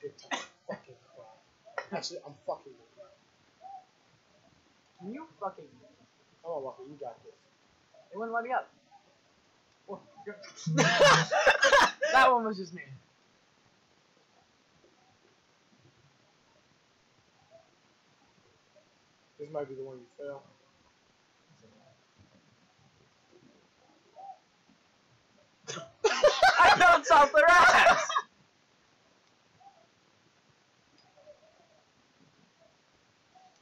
Time fucking. Actually, I'm fucking cry. Can you fucking? Come on, Walker, you got this. It wouldn't let me up. Oh, well, that one was just me. This might be the one you fail. I off their ass.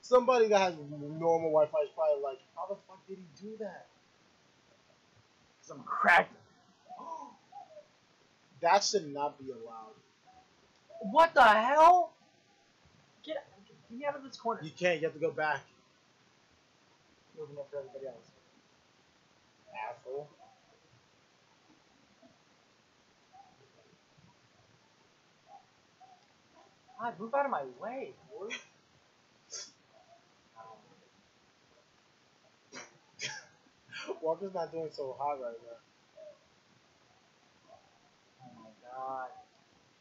Somebody that has normal Wi-Fi is probably like, how the fuck did he do that? I'm cracked. That should not be allowed. What the hell? Get get me out of this corner. You can't. You have to go back, Moving up for everybody else. asshole. God, move out of my way, boy. Walker's not doing so hot right now. Oh my god.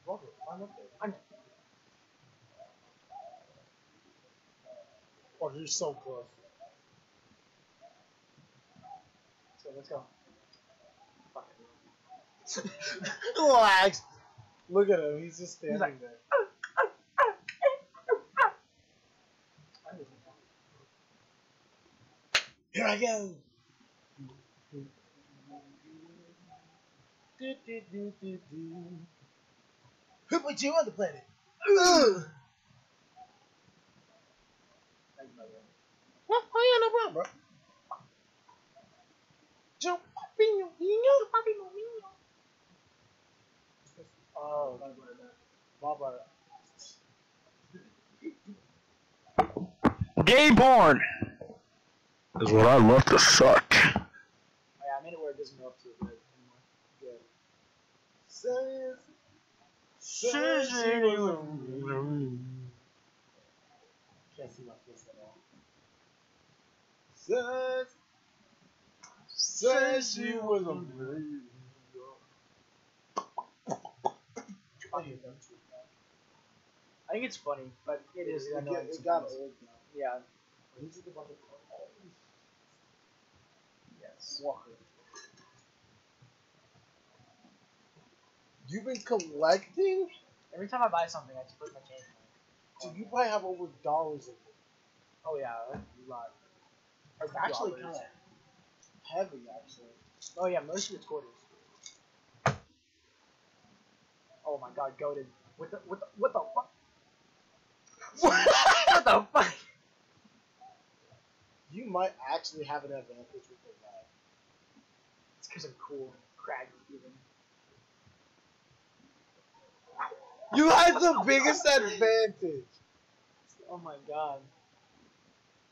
Walker, climb up there. I'm Walker, oh, you're so close. so let's go. Fuck it. Relax. Look at him. He's just standing like- there. Here I go. Do, do, do, do, do. Who put you on the planet? Ugh. Thank you, my boy. What? No problem, bro. Jump, papinho, niño, papinho, niño. Oh. Baba. Gay porn is what I love to suck. Oh, yeah, I made it where it doesn't go up to it anymore. Good. Says. Says Can't see my face at all. Says. Says she was a man. I hate them too. I think it's funny, but it is It, got- it got old now. Yeah. He's a bunch of Yes. Walker. You've been collecting? Every time I buy something, I just put my change. Dude, you probably have over dollars in it. Oh yeah, a lot. It's actually kind of heavy, actually. Oh yeah, most of it's quarters. Oh my god, goaded. What the what the what the fuck? what the fuck? You might actually have an advantage with guy. It's because I'm cool. craggy even. You had the biggest advantage. Oh my god.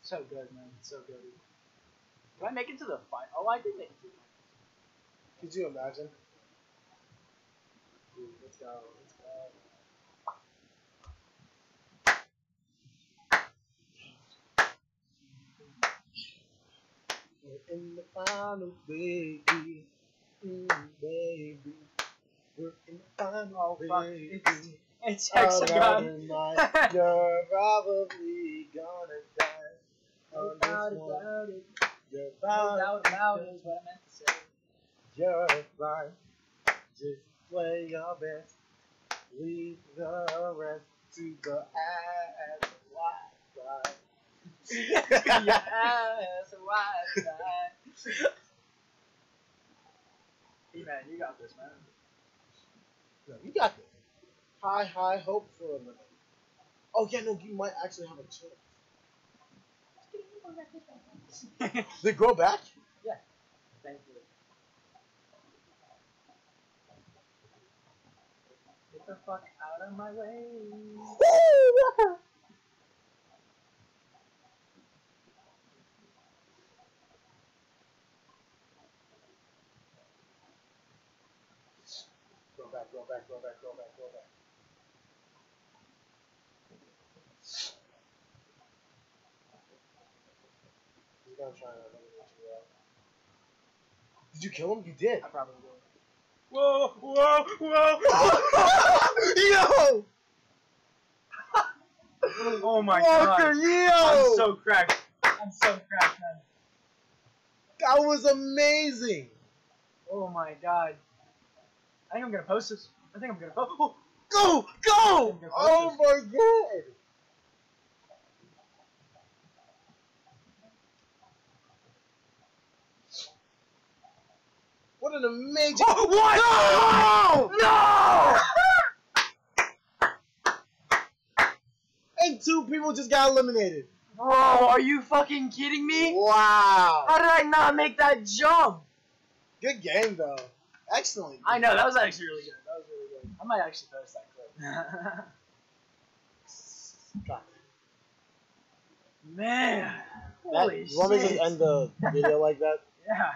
So good, man. So good. Did I make it to the fight? Oh, I did make it to the fight. Could you imagine? Dude, let's go. Let's go. We're in the final, baby. Mm, baby. We're in the final, Oh, fuck. baby. It's, it's Hex-A-Gone. night, You're probably gonna die. No On doubt about it. You're No doubt about it is what I meant to say. You're right. Just play your best. Leave the rest to the ass. Why cry? yes, why not? Hey man, you got this, man. You got this. High, high hope for a minute. Oh yeah, no, you might actually have a chance. They grow back? Yeah. Thank you. Get the fuck out of my way. Grow back, grow back, grow back, grow back. He's gonna try and eliminate you out. Did you kill him? You did. I probably will. Whoa, whoa, whoa! Yo! Oh my Walker, god. yo! I'm so cracked. I'm so cracked, man. that was amazing. Oh my god. I think I'm gonna post this. I think I'm gonna post. Oh, Go, go! Oh my god! What an amazing! what? No! No! And two people just got eliminated. Bro, are you fucking kidding me? Wow! How did I not make that jump? Good game though. Excellent. I know that was actually really good. That was really good. I might actually post that clip. God. Man, That, holy you want me to just end the video like that? Yeah.